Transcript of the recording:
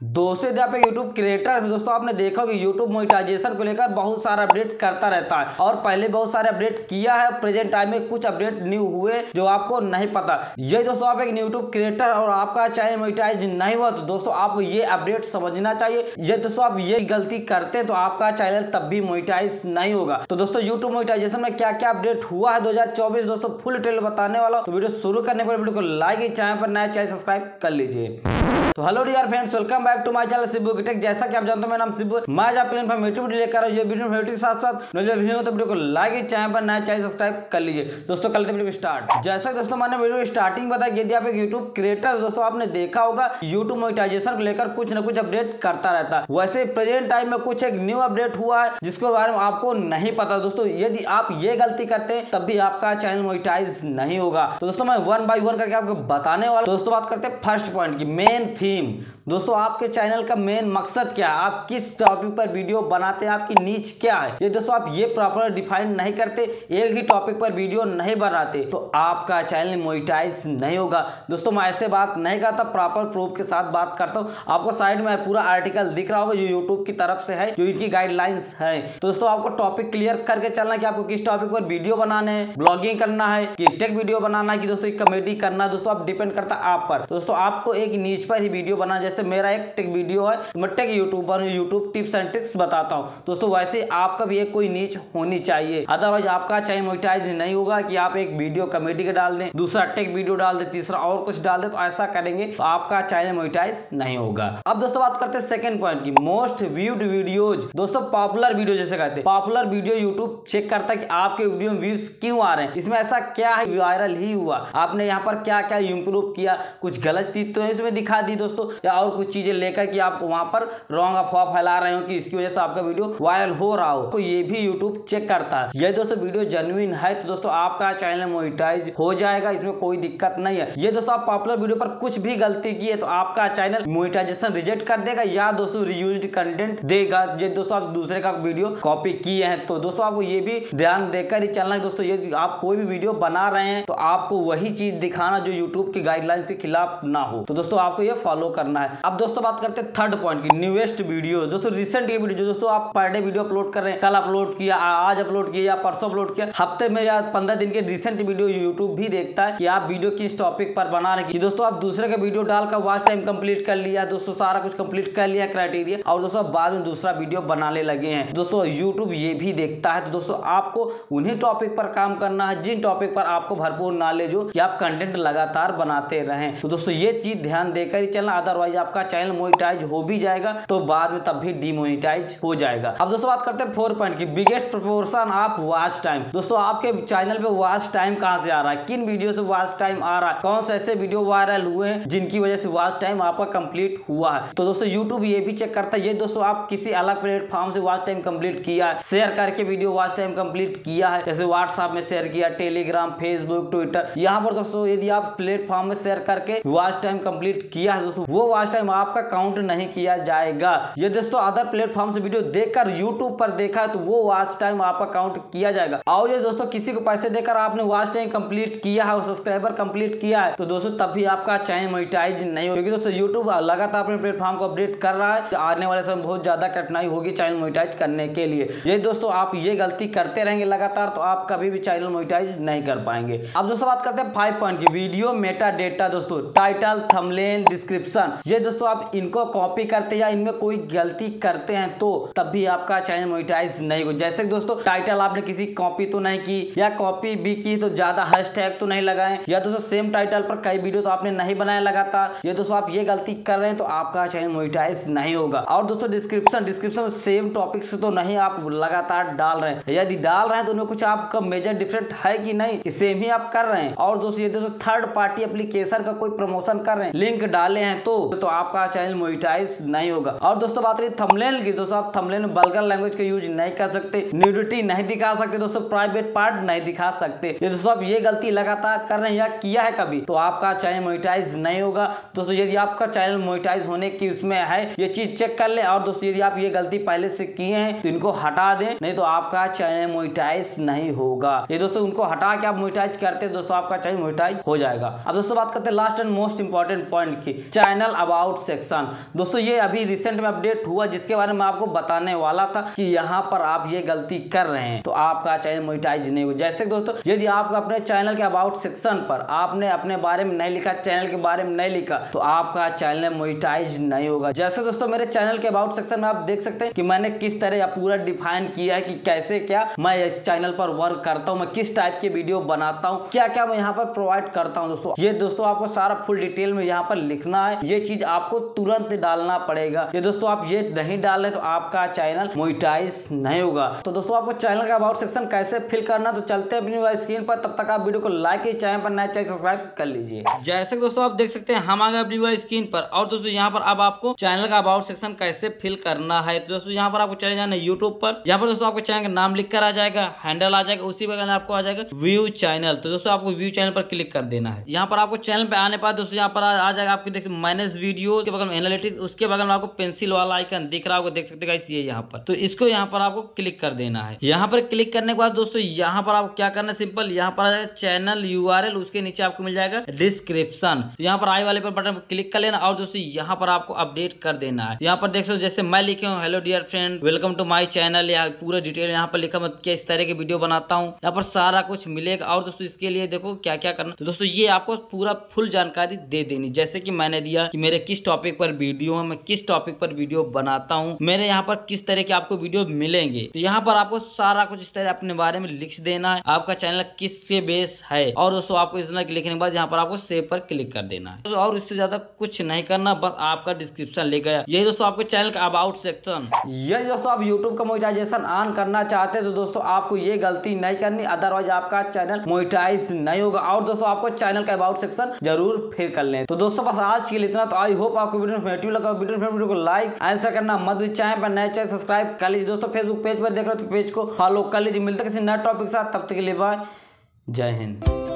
दोस्तों, यदि आप एक यूट्यूब क्रिएटर है दोस्तों, आपने देखा कि यूट्यूब मोनिटाइजेशन को लेकर बहुत सारा अपडेट करता रहता है। और पहले बहुत सारे अपडेट किया है प्रेजेंट टाइम में कुछ अपडेट न्यू हुए, जो आपको नहीं पता। ये दोस्तों, आप एक यूट्यूब क्रिएटर और आपका चैनल मोनिटाइज नहीं हुआ तो दोस्तों, आपको ये अपडेट समझना चाहिए। ये दोस्तों, आप ये गलती करते तो आपका चैनल तब भी मोनिटाइज नहीं होगा। तो दोस्तों यूट्यूब मोनिटाइजेशन में क्या क्या अपडेट हुआ है दो हज़ार चौबीस? दोस्तों फुल डिटेल बताने वाला तो वीडियो शुरू करने पर वीडियो को लाइक चैनल पर नया चैनल सब्सक्राइब कर लीजिए। तो hello dear friends welcome back to my channel Sibbu tech जैसा कि आप जानते हो, मेरा नाम सिब्बू मैं आज आपके लिए इन्फॉर्मेटिव वीडियो लेकर आया ये वीडियो के साथ साथ नॉलेज वीडियो तो वीडियो को लाइक चैनल पर नया चैनल सब्सक्राइब कर लीजिए। दोस्तों, कल वीडियो स्टार्ट जैसा दोस्तों, मैंने वीडियो स्टार्टिंग बताया यदि आप एक यूट्यूब क्रिएटर दोस्तों, आपने देखा होगा यूट्यूब मोनिटाइजेशन को लेकर कुछ न कुछ अपडेट करता रहता। है वैसे प्रेजेंट टाइम में कुछ एक न्यू अपडेट हुआ है, जिसके बारे में आपको नहीं पता। दोस्तों, यदि आप ये गलती करते हैं, तब भी आपका चैनल मोनिटाइज नहीं होगा। तो दोस्तों, मैं वन बाई वन करके आपको बताने वाला दोस्तों, बात करते हैं फ़र्स्ट पॉइंट की मेन थीम दोस्तों आपके चैनल का मेन मकसद क्या है? आप किस टॉपिक पर वीडियो बनाते हैं? आपकी नीच क्या है? ये दोस्तों, आप ये प्रॉपर डिफाइन नहीं करते, एक ही टॉपिक पर वीडियो नहीं बनाते तो आपका चैनल मोनिटाइज नहीं होगा। दोस्तों, मैं ऐसे बात नहीं करता प्रॉपर प्रूफ के साथ बात करता हूँ। आपको साइड में पूरा आर्टिकल दिख रहा होगा, जो यूट्यूब की तरफ़ से है, जो इनकी गाइडलाइंस है। तो दोस्तों, आपको टॉपिक क्लियर करके चलना कि आपको किस टॉपिक पर वीडियो बनाने हैं ब्लॉगिंग करना है, कि टेक वीडियो बनाना है, कि दोस्तों कॉमेडी करना दोस्तों, आप डिपेंड करता आप पर। दोस्तों, आपको एक नीच पर ही वीडियो बनाना जैसे मेरा एक टेक वीडियो है मैं टेक यूट्यूबर हूँ, यूट्यूब टिप्स एंड ट्रिक्स बताता हूँ। दोस्तों, वैसे आपका भी एक कोई नीच होनी चाहिए। अदरवाइज़ आपका चाहे मोनिटाइज नहीं होगा कि आप एक वीडियो कॉमेडी का डाल दें, दूसरा टेक वीडियो डाल दें, तीसरा और कुछ डाल दें तो ऐसा करेंगे तो आपका चैनल मोनिटाइज नहीं होगा। अब दोस्तों, बात करते हैं सेकंड पॉइंट की मोस्ट व्यूड वीडियोज़ दोस्तों पॉपुलर वीडियो जैसे कहते हैं पॉपुलर वीडियो यूट्यूब चेक करता है कि आपके वीडियो में व्यूज़ क्यों आ रहे हैं। इसमें ऐसा क्या है वायरल ही हुआ। आपने यहाँ पर क्या क्या इंप्रूव किया, कुछ गलत चीज़ तो इसमें दिखा दी दोस्तों, या और कुछ चीज़ें लेकर कि आप वहाँ पर रॉन्ग अफवाह फैला रहे हो कि इसकी वजह से आपका वीडियो वायरल हो रहा हो। तो ये भी यूट्यूब चेक करता है। ये दोस्तों वीडियो जेन्युइन है तो दोस्तों आपका चैनल मोनिटाइज हो जाएगा, इसमें कोई दिक्कत नहीं है। ये दोस्तों आप पॉपुलर वीडियो पर कुछ भी गलती की है तो आपका चैनल मोनिटाइजेशन रिजेक्ट कर देगा या दोस्तों रियूज कंटेंट देगा। ये दोस्तों आप दूसरे का वीडियो कॉपी किए हैं तो दोस्तों आपको ये भी ध्यान देकर ही चलना है। दोस्तों ये आप कोई भी वीडियो बना रहे हैं तो आपको वही चीज़ दिखाना जो यूट्यूब की गाइडलाइंस के खिलाफ ना हो। तो दोस्तों आपको ये फॉलो करना है। अब दोस्तों बात करते हैं थर्ड पॉइंट की न्यूएस्ट वीडियो दोस्तों रिसेंट ये वीडियो दोस्तों, आप पर डे वीडियो अपलोड कर रहे हैं। कल अपलोड किया आज अपलोड किया या परसों अपलोड किया, हफ़्ते में या पंद्रह दिन के रिसेंट वीडियो यूट्यूब भी देखता है कि आप वीडियो किस टॉपिक पर बना रहे हैं। दोस्तों, आप दूसरे का वीडियो डालकर वॉच टाइम कंप्लीट कर लिया, दोस्तों, सारा कुछ कंप्लीट कर लिया क्राइटेरिया और दोस्तों बाद में दूसरा वीडियो बनाने लगे हैं। दोस्तों यूट्यूब ये भी देखता है तो दोस्तों, आपको उन्हीं टॉपिक पर काम करना है, जिन टॉपिक पर आपको भरपूर नॉलेज हो कि आप कंटेंट लगातार बनाते रहें। तो दोस्तों, ये चीज़ ध्यान देकर ही चलना अदरवाइज़ आपका चैनल मोनिटाइज हो भी जाएगा तो बाद में तब भी डिमोनिटाइज हो जाएगा। अब दोस्तों बात करते हैं फोर पॉइंट की biggest proportion of watch time दोस्तों, आपके चैनल पे वॉच टाइम कहाँ से आ रहा है? किन वीडियो से वॉच टाइम आ रहा है? कौन से ऐसे वीडियो वायरल हुए हैं जिनकी वजह से वॉच टाइम आपका कंप्लीट हुआ है? तो दोस्तों यूट्यूब ये भी चेक करता है। ये दोस्तों, आप किसी अलग प्लेटफॉर्म से वॉच टाइम कंप्लीट किया है शेयर करके वीडियो वॉच टाइम कंप्लीट किया है, जैसे व्हाट्सएप में शेयर किया टेलीग्राम फेसबुक ट्विटर यहाँ पर दोस्तों, यदि आप प्लेटफॉर्म में शेयर करके वॉच टाइम कंप्लीट किया है, दोस्तों, वो वॉच टाइम आपका काउंट नहीं किया जाएगा। ये दोस्तों अदर प्लेटफॉर्म से वीडियो देखकर यूट्यूब पर देखा है तो वो वॉच टाइम आपका काउंट किया जाएगा। और ये दोस्तों किसी को पैसे देकर आपने वॉच टाइम कंप्लीट किया है सब्सक्राइबर कंप्लीट किया है तो दोस्तों तब भी आपका चैनल मोनिटाइज नहीं होगी। दोस्तों यूट्यूब लगातार अपने प्लेटफॉर्म को अपडेट कर रहा है आने वाले समय बहुत ज़्यादा कठिनाई होगी चैनल मोनिटाइज करने के लिए। ये दोस्तों आप ये गलती करते रहेंगे लगातार तो आप कभी भी चैनल मोनिटाइज नहीं कर पाएँगे। अब दोस्तों बात करते हैं फाइव पॉइंट की वीडियो मेटा डेटा दोस्तों टाइटल थमलेन डिस्क्रिप्शन ये दोस्तों आप इनको कॉपी करते या इनमें कोई गलती करते हैं तो तब भी आपका चैनल मोनिटाइज नहीं हो जैसे दोस्तों टाइटल आपने किसी कॉपी तो नहीं की, या कॉपी भी की तो ज़्यादा हैशटैग तो नहीं लगाए। या दोस्तों सेम टाइटल पर कई वीडियो तो आपने नहीं बनाया लगातार। ये दोस्तों, आप ये गलती कर रहे हैं तो आपका चैनल मोनिटाइज नहीं होगा। और दोस्तों डिस्क्रिप्शन डिस्क्रिप्शन सेम टॉपिक से तो नहीं आप लगातार डाल रहे हैं। यदि डाल रहे हैं तो उनमें कुछ आपका मेजर डिफरेंट है कि नहीं सेम ही आप कर रहे हैं। और दोस्तों, ये दोस्तों थर्ड पार्टी एप्लीकेशन का कोई प्रमोशन कर रहे हैं लिंक डाले हैं तो तो आपका चैनल मोनिटाइज नहीं होगा। और दोस्तों, बात रही थंबनेल की, दोस्तों, आप थंबनेल में बल्गर लैंग्वेज का यूज़ नहीं कर सकते न्यूडिटी नहीं दिखा सकते, दोस्तों प्राइवेट पार्ट नहीं दिखा सकते। ये दोस्तों, आप ये गलती लगातार कर रहे हैं या किया है कभी तो आपका चैनल मोनिटाइज नहीं होगा। दोस्तों, यदि आपका चैनल मोनिटाइज होने की उसमें है, ये चीज़ चेक कर ले। और दोस्तों, यदि आप ये गलती पहले से किए हैं तो इनको हटा दें, नहीं तो आपका चैनल मोनिटाइज नहीं होगा। ये दोस्तों, उनको हटा के आप मोनिटाइज करते दोस्तों, आपका चैनल मोनिटाइज हो जाएगा। अब दोस्तों, बात करते हैं last and most important point की चैनल अबाउट सेक्शन दोस्तों, ये अभी रिसेंट में अपडेट हुआ जिसके बारे में आपको बताने वाला था कि यहाँ पर आप ये गलती कर रहे हैं। तो आपका चैनल मोनिटाइज नहीं हुआ जैसे दोस्तों, यदि आप अपने चैनल के अबाउट सेक्शन पर आपने अपने बारे में नहीं लिखा चैनल के बारे में नहीं लिखा तो आपका चैनल मोनिटाइज नहीं होगा। जैसे दोस्तों, मेरे चैनल के अबाउट सेक्शन में आप देख सकते हैं कि मैंने किस तरह पूरा डिफाइन किया है कि कैसे क्या मैं इस चैनल पर वर्क करता हूँ, मैं किस टाइप के वीडियो बनाता हूँ क्या क्या मैं यहाँ पर प्रोवाइड करता हूँ दोस्तों। ये दोस्तों, आपको सारा फुल डिटेल में यहाँ पर लिखना है। ये चीज़ आपको तुरंत डालना पड़ेगा। ये दोस्तों, आप ये नहीं डाल रहे तो आपका चैनल मोनिटाइज नहीं होगा। तो दोस्तों, आपको चैनल का अबाउट सेक्शन कैसे फिल करना तो चलते हैं अपनी स्क्रीन पर। तब तक आप वीडियो को लाइक चैनल पर नया चैनल सब्सक्राइब कर लीजिए। जैसे दोस्तों, आप देख सकते हैं, हम आ गए अपनी स्क्रीन पर। और दोस्तों, यहाँ पर अब आपको चैनल का अबाउट सेक्शन कैसे फिल करना है तो दोस्तों, यहाँ पर आपको चले जाना यूट्यूब पर। यहाँ पर दोस्तों, आपको चैनल का नाम लिख आ जाएगा हैंडल आ जाएगा, उसी बगल आपको आ जाएगा व्यू चैनल तो दोस्तों, आपको व्यू चैनल पर क्लिक कर देना है। यहाँ पर आपको चैनल पे आने पर, दोस्तों, यहाँ पर आ जाएगा आपके देख मैनेज वीडियो के बगल में एनालिटिक्स उसके बगल में आपको पेंसिल वाला आइकन दिख रहा होगा, देख सकते हैं ये यहाँ पर। तो इसको यहाँ पर आपको क्लिक कर देना है। यहाँ पर क्लिक करने के बाद दोस्तों, यहाँ पर आपको क्या करना है सिंपल यहाँ पर आ जाएगा चैनल यू उसके नीचे आपको मिल जाएगा डिस्क्रिप्शन तो यहाँ पर आई वाले पर बटन क्लिक कर लेना और दोस्तों, यहाँ पर आपको अपडेट कर देना है। यहाँ पर देख सकते जैसे मैं लिखे हूँ hello dear friend welcome to my channel या पूरा डिटेल यहाँ पर लिखा, मैं किस तरह के वीडियो बनाता हूँ। यहाँ पर सारा कुछ मिलेगा और दोस्तों, इसके लिए देखो क्या क्या करना। तो दोस्तों, ये आपको पूरा फुल जानकारी दे देनी, जैसे कि मैंने दिया कि मेरे किस टॉपिक पर वीडियो है, मैं किस टॉपिक पर वीडियो बनाता हूँ, मेरे यहाँ पर किस तरह के आपको वीडियो मिलेंगे तो यहाँ पर आपको सारा कुछ इस तरह अपने बारे में लिख देना है। आपका चैनल किसके बेस है? और दोस्तों, आपको इस तरह लिखने के बाद यहाँ पर आपको सेव पर क्लिक कर देना है। और इससे ज़्यादा कुछ नहीं करना, बस आपका डिस्क्रिप्शन ले गया। यही दोस्तों, आपके चैनल का अबाउट सेक्शन ये दोस्तों, आप यूट्यूब का मोनिटाइजेशन ऑन करना चाहते तो दोस्तों, आपको ये गलती नहीं करनी अदरवाइज़ आपका चैनल मोनिटाइज नहीं होगा। और दोस्तों, आपको चैनल का अबाउट सेक्शन ज़रूर फिर कर लें। तो दोस्तों, बस आज के लिए इतना तो आई होप आपको वीडियो में इन्फॉर्मेटिव लगा वीडियो वीडियो को लाइक आंसर करना मत भी चैनल पर नया चैनल सब्सक्राइब कर लीजिए दोस्तों फेसबुक पेज पर देख रहे हो तो पेज को फॉलो कर लीजिए। मिलते किसी नए टॉपिक के साथ, तब तक के लिए बाय जय हिंद।